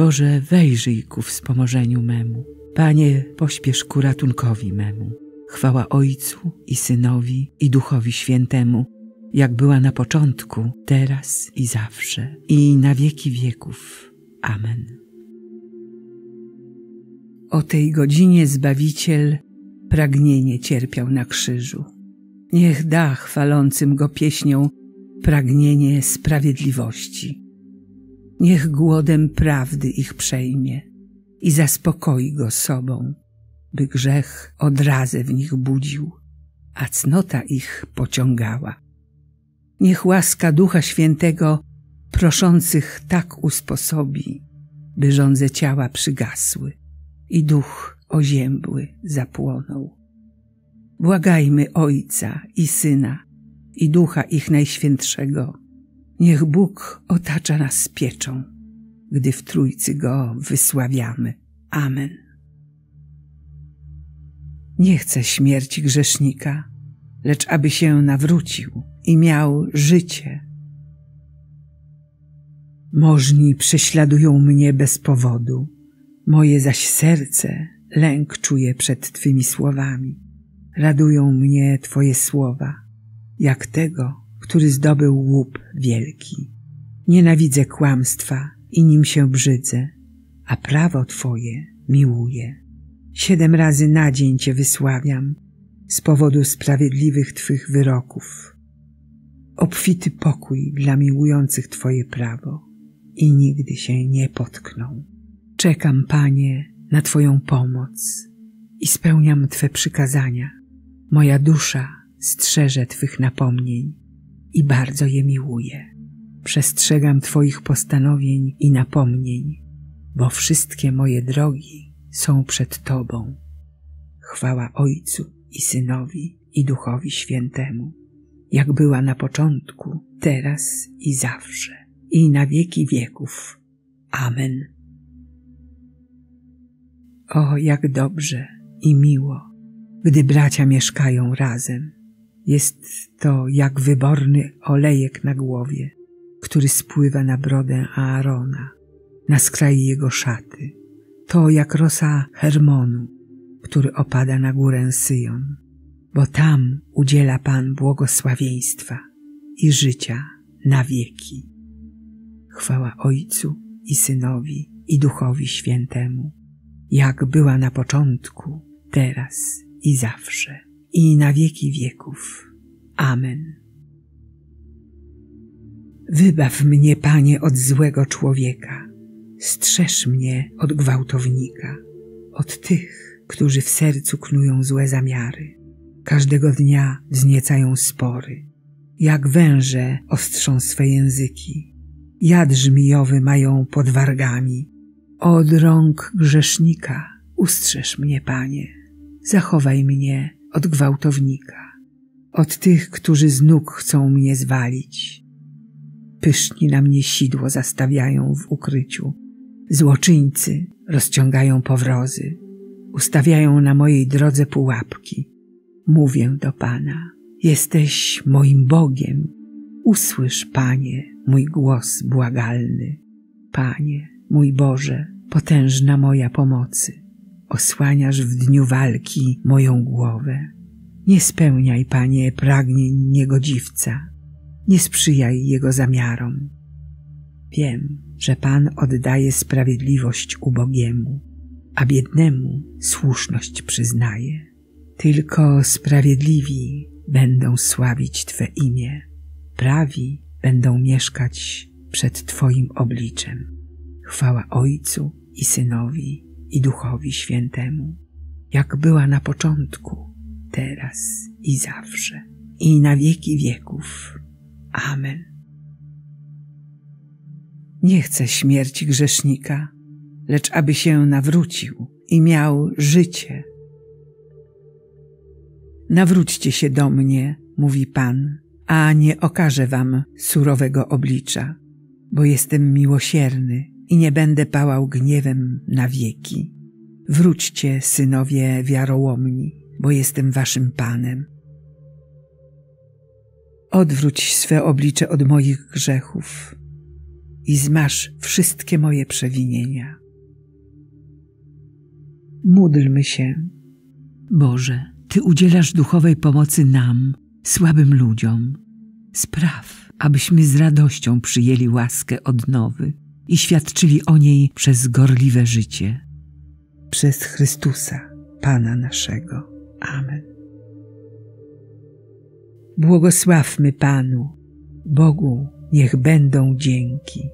Boże, wejrzyj ku wspomożeniu memu. Panie, pośpiesz ku ratunkowi memu. Chwała Ojcu i Synowi i Duchowi Świętemu, jak była na początku, teraz i zawsze, i na wieki wieków. Amen. O tej godzinie Zbawiciel pragnienie cierpiał na krzyżu. Niech da chwalącym go pieśnią pragnienie sprawiedliwości. Niech głodem prawdy ich przejmie i zaspokoi go sobą, by grzech odrazę w nich budził, a cnota ich pociągała. Niech łaska Ducha Świętego proszących tak usposobi, by żądze ciała przygasły i duch oziębły zapłonął. Błagajmy Ojca i Syna i Ducha ich Najświętszego. Niech Bóg otacza nas pieczą, gdy w Trójcy Go wysławiamy. Amen. Nie chcę śmierci grzesznika, lecz aby się nawrócił i miał życie. Możni prześladują mnie bez powodu, moje zaś serce lęk czuje przed Twymi słowami. Radują mnie Twoje słowa, jak tego, który zdobył łup wielki. Nienawidzę kłamstwa i nim się brzydzę, a prawo Twoje miłuję. Siedem razy na dzień Cię wysławiam z powodu sprawiedliwych Twych wyroków. Obfity pokój dla miłujących Twoje prawo i nigdy się nie potkną. Czekam, Panie, na Twoją pomoc i spełniam Twe przykazania. Moja dusza strzeże Twych napomnień i bardzo je miłuję. Przestrzegam Twoich postanowień i napomnień, bo wszystkie moje drogi są przed Tobą. Chwała Ojcu i Synowi i Duchowi Świętemu, jak była na początku, teraz i zawsze, i na wieki wieków. Amen. O, jak dobrze i miło, gdy bracia mieszkają razem. Jest to jak wyborny olejek na głowie, który spływa na brodę Aarona, na skraj jego szaty. To jak rosa Hermonu, który opada na górę Syjon, bo tam udziela Pan błogosławieństwa i życia na wieki. Chwała Ojcu i Synowi i Duchowi Świętemu, jak była na początku, teraz i zawsze, i na wieki wieków. Amen. Wybaw mnie, Panie, od złego człowieka, strzeż mnie od gwałtownika, od tych, którzy w sercu knują złe zamiary. Każdego dnia wzniecają spory, jak węże ostrzą swe języki, jad żmijowy mają pod wargami. Od rąk grzesznika ustrzeż mnie, Panie, zachowaj mnie od gwałtownika, od tych, którzy z nóg chcą mnie zwalić. Pyszni na mnie sidło zastawiają w ukryciu, złoczyńcy rozciągają powrozy, ustawiają na mojej drodze pułapki. Mówię do Pana, jesteś moim Bogiem, usłysz, Panie, mój głos błagalny. Panie, mój Boże, potężna moja pomocy, osłaniasz w dniu walki moją głowę. Nie spełniaj, Panie, pragnień niegodziwca, nie sprzyjaj jego zamiarom. Wiem, że Pan oddaje sprawiedliwość ubogiemu, a biednemu słuszność przyznaje. Tylko sprawiedliwi będą sławić Twe imię, prawi będą mieszkać przed Twoim obliczem. Chwała Ojcu i Synowi i Duchowi Świętemu, jak była na początku, teraz i zawsze, i na wieki wieków. Amen. Nie chcę śmierci grzesznika, lecz aby się nawrócił i miał życie. Nawróćcie się do mnie, mówi Pan, a nie okażę wam surowego oblicza, bo jestem miłosierny i nie będę pałał gniewem na wieki. Wróćcie, synowie wiarołomni, bo jestem waszym Panem. Odwróć swe oblicze od moich grzechów i zmasz wszystkie moje przewinienia. Módlmy się. Boże, Ty udzielasz duchowej pomocy nam, słabym ludziom. Spraw, abyśmy z radością przyjęli łaskę odnowy i świadczyli o niej przez gorliwe życie. Przez Chrystusa, Pana naszego. Amen. Błogosławmy Panu, Bogu niech będą dzięki.